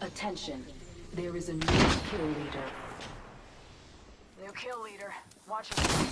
Attention. There is a new kill leader. New kill leader. Watch it.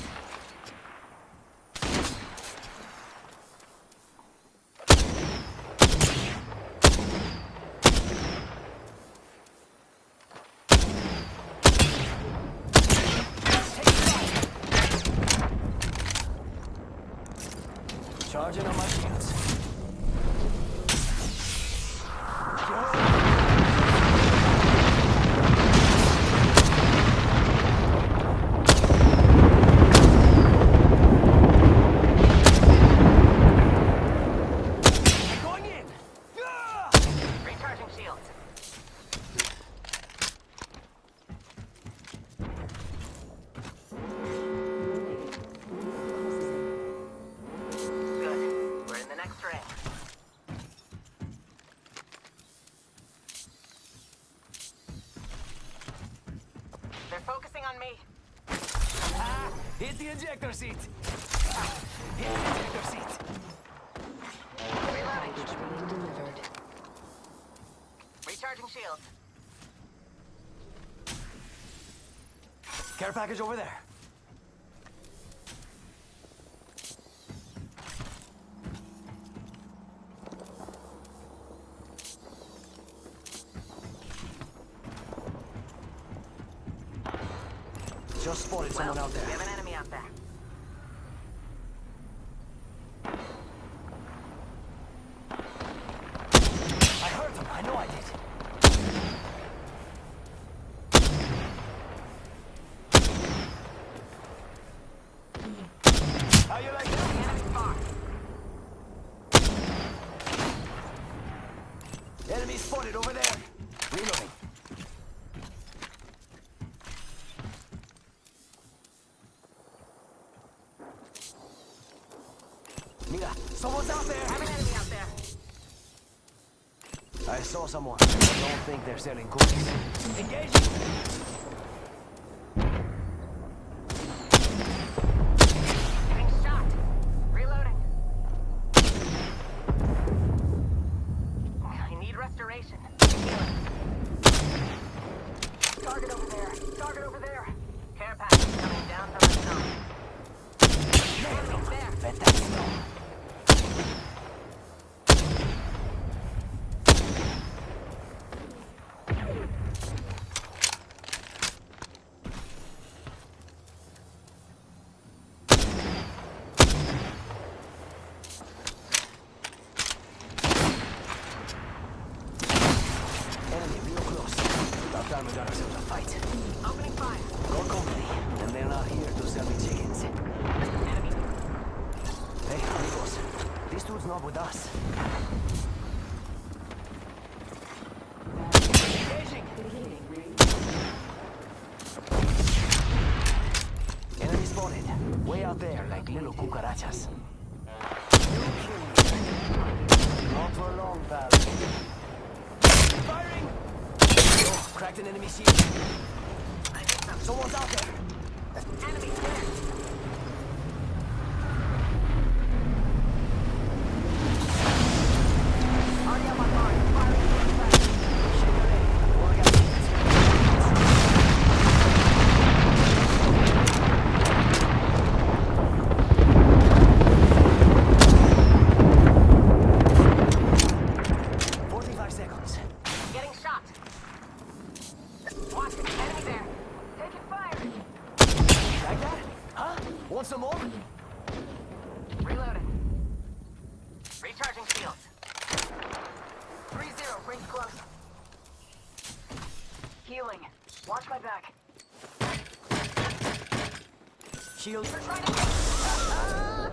Focusing on me. Ah, hit the ejector seat. Ah, hit the ejector seat. Package being delivered. Recharging shield. Care package over there. Just spotted someone out there. We have an enemy out there. I heard them. I know I did. How you like that? Enemy spot. Enemy spotted over there. Reloading. Mira, someone's out there. Have an enemy out there. I saw someone. I don't think they're selling cookies. Engaging. Getting shot. Reloading. I need restoration. Healing. Target over there. Target over there. Care package coming down from the zone. Enemies there. Fantastic. Enemy real close. About time we got ourselves a fight. Opening fire. Got company, and they're not here to sell me chickens. Enemy. Hey, amigos, this dude's not with us. Engaging! Enemy spotted. Way out there, like little cucarachas. Firing! Oh, cracked an enemy shield. Someone's out there. Enemy there. Already on my mark. Firing to the left. Forty-five seconds. Getting shot. Watch it. Enemy there. Taking fire. Like that? Huh? Want some more? Reloading. Recharging shields. 3-0. Rings close. Healing. Watch my back. Shield. They're trying to... Ah!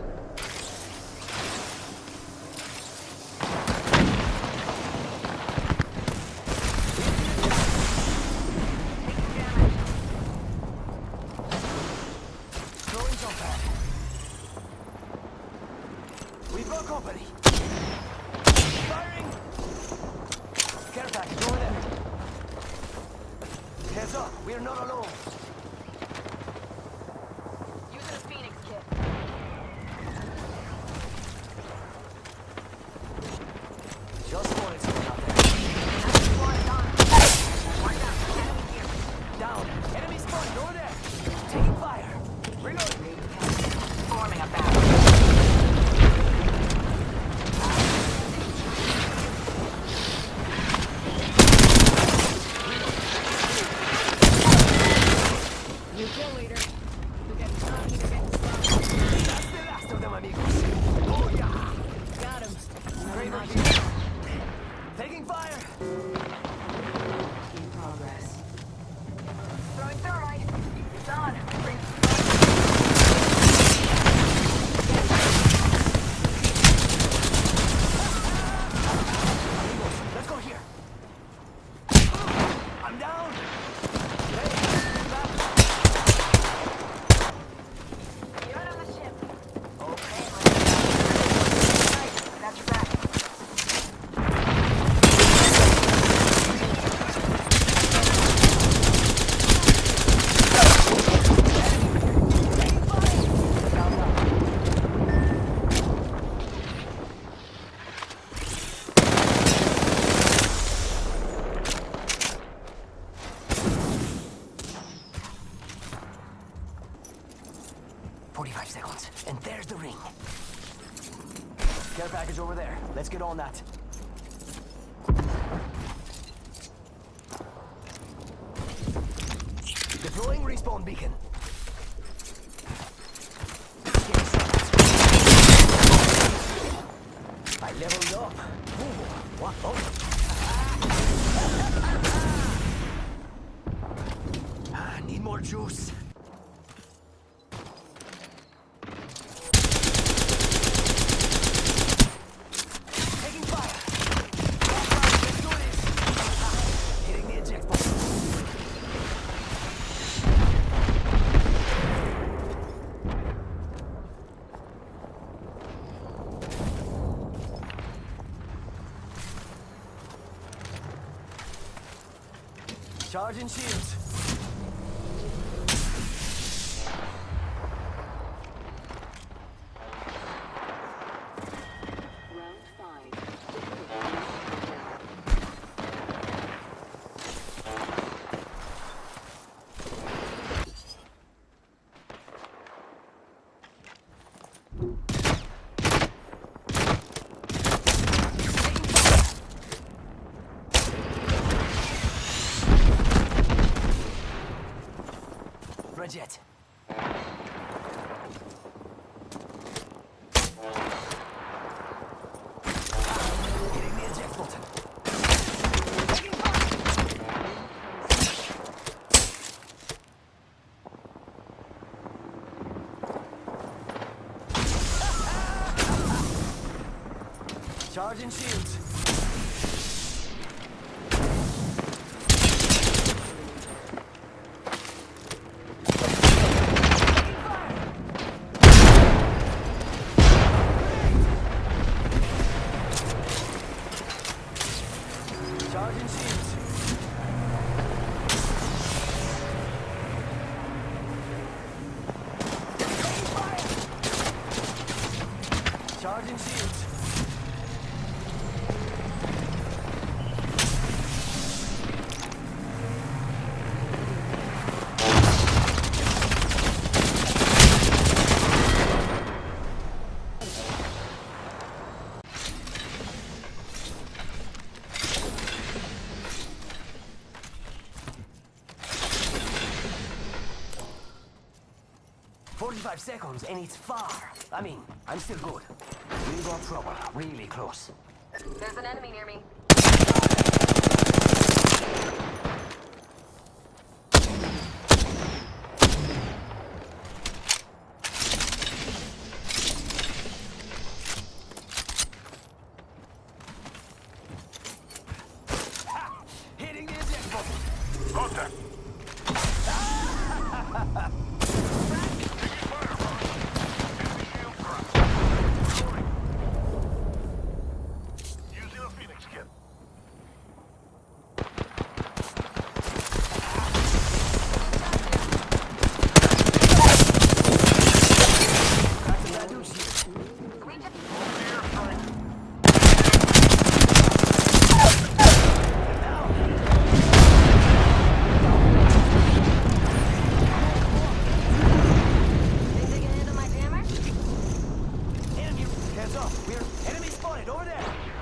Taking damage. Throwing jump pad. We've got company. Firing! Care package over there. Heads up, we're not alone. Taking fire! Care package over there. Let's get on that. Deploying respawn beacon. And shields. Charging shields. 45 seconds and it's far. I mean, I'm still good. We got trouble, really close. There's an enemy near me. Heads up, we're enemy spotted over there.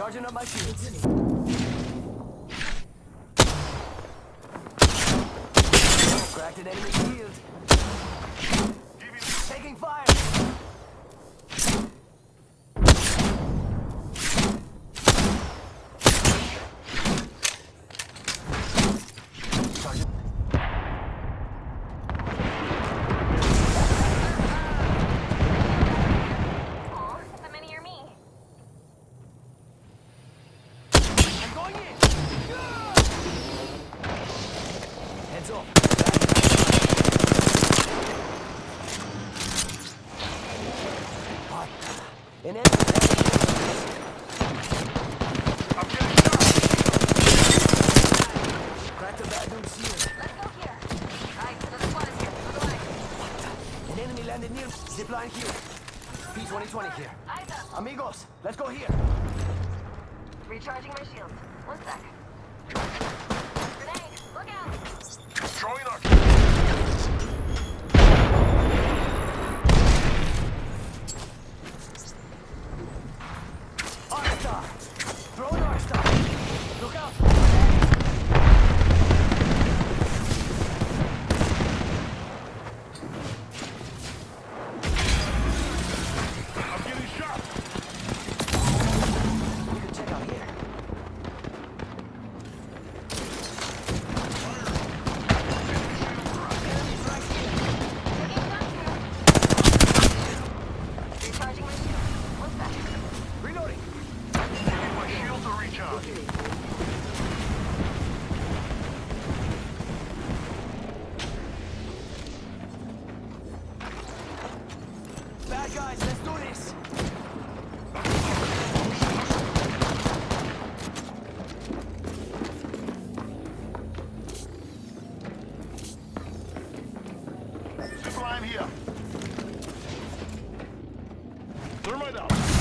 Charging up my shields. Cracked an enemy shield. Taking fire. Let's go here. An enemy landed near. Zip line here. P-2020 here. Amigos, let's go here. Recharging my shield. One sec. Zip line here. Thermite out.